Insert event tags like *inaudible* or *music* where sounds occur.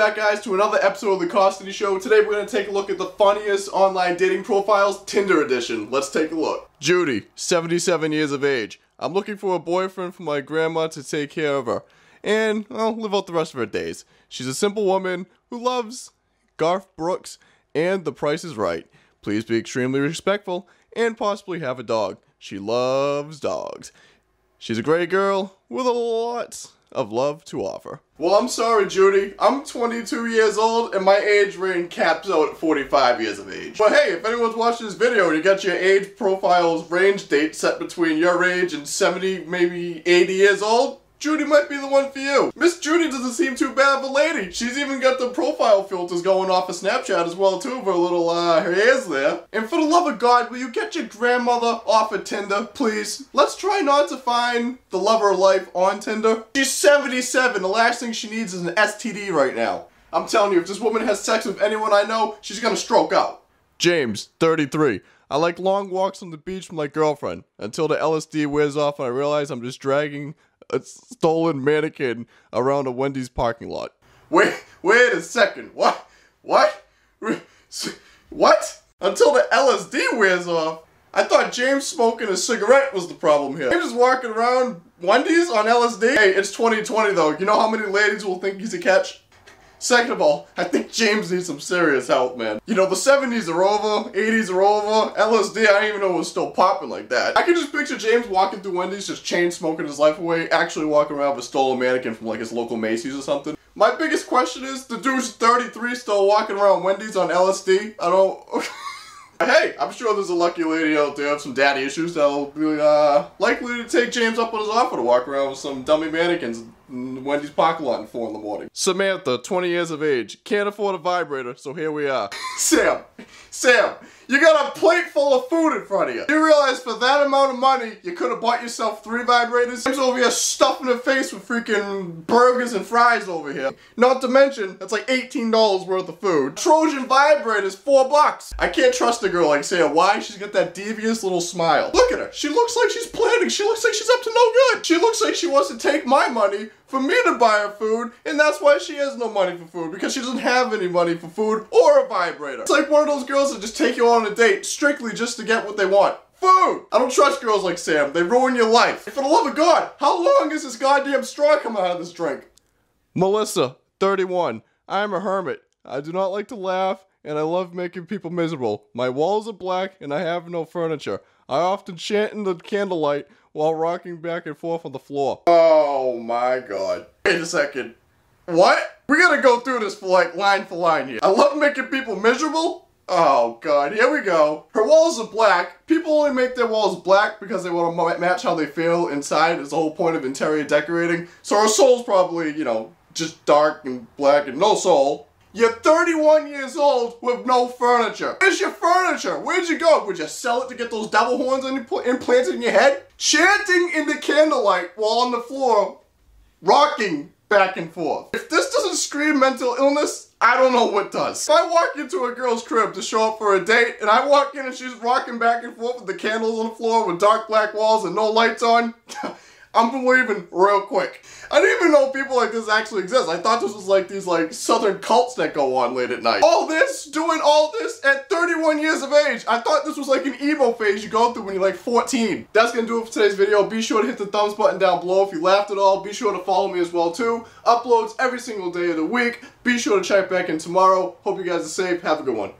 back guys to another episode of the Cosity Show. Today we're going to take a look at the funniest online dating profiles, Tinder edition. Let's take a look. Judy, 77 years of age. I'm looking for a boyfriend for my grandma to take care of her. And, live out the rest of her days. She's a simple woman who loves Garth Brooks and The Price is Right. Please be extremely respectful and possibly have a dog. She loves dogs. She's a great girl with a lot of love to offer. Well, I'm sorry, Judy. I'm 22 years old, and my age range caps out at 45 years of age. But hey, if anyone's watching this video and you got your age profiles range date set between your age and 70, maybe 80 years old, Judy might be the one for you. Miss Judy doesn't seem too bad of a lady. She's even got the profile filters going off of Snapchat as well too for a little uh, hairs there. And for the love of God, will you get your grandmother off of Tinder, please? Let's try not to find the lover of life on Tinder. She's 77. The last thing she needs is an STD right now. I'm telling you, if this woman has sex with anyone I know, she's gonna stroke out. James, 33. I like long walks on the beach with my girlfriend until the LSD wears off and I realize I'm just dragging a stolen mannequin around a Wendy's parking lot. Wait, wait a second. What? What? What? Until the LSD wears off? I thought James smoking a cigarette was the problem here. James is walking around Wendy's on LSD? Hey, it's 2020 though. You know how many ladies will think he's a catch? Second of all, I think James needs some serious help, man. You know, the 70s are over, 80s are over, LSD, I didn't even know it was still popping like that. I can just picture James walking through Wendy's, just chain smoking his life away, actually walking around with a stolen mannequin from like his local Macy's or something. My biggest question is, the dude's 33 still walking around Wendy's on LSD? I don't... *laughs* hey, I'm sure there's a lucky lady out there with some daddy issues that'll be uh, likely to take James up on his offer to walk around with some dummy mannequins Wendy's parking lot at 4 in the morning. Samantha, 20 years of age, can't afford a vibrator, so here we are. *laughs* Sam, Sam, you got a plate full of food in front of you. You realize for that amount of money, you could have bought yourself three vibrators? Sam's over here stuffing her face with freaking burgers and fries over here. Not to mention, that's like $18 worth of food. Trojan vibrators, four bucks. I can't trust a girl like Sam. Why? She's got that devious little smile. Look at her. She looks like she's planning. She looks like she's up to no good. She looks like she wants to take my money for me to buy her food, and that's why she has no money for food, because she doesn't have any money for food or a vibrator. It's like one of those girls that just take you on a date strictly just to get what they want. Food! I don't trust girls like Sam. They ruin your life. For the love of God, how long is this goddamn straw coming out of this drink? Melissa, 31. I am a hermit. I do not like to laugh, and I love making people miserable. My walls are black, and I have no furniture. I often chant in the candlelight while rocking back and forth on the floor. Oh my god. Wait a second. What? We gotta go through this for like line for line here. I love making people miserable. Oh god, here we go. Her walls are black. People only make their walls black because they want to match how they feel inside. Is the whole point of interior decorating. So her soul's probably, you know, just dark and black and no soul. You're 31 years old with no furniture. Where's your furniture? Where'd you go? Would you sell it to get those devil horns implanted in your head? Chanting in the candlelight while on the floor, rocking back and forth. If this doesn't scream mental illness, I don't know what does. If I walk into a girl's crib to show up for a date, and I walk in and she's rocking back and forth with the candles on the floor with dark black walls and no lights on, *laughs* I'm leaving real quick. I didn't even know people like this actually exist. I thought this was like these like southern cults that go on late at night. All this, doing all this at 31 years of age. I thought this was like an emo phase you go through when you're like 14. That's gonna do it for today's video. Be sure to hit the thumbs button down below if you laughed at all. Be sure to follow me as well too. Uploads every single day of the week. Be sure to check back in tomorrow. Hope you guys are safe. Have a good one.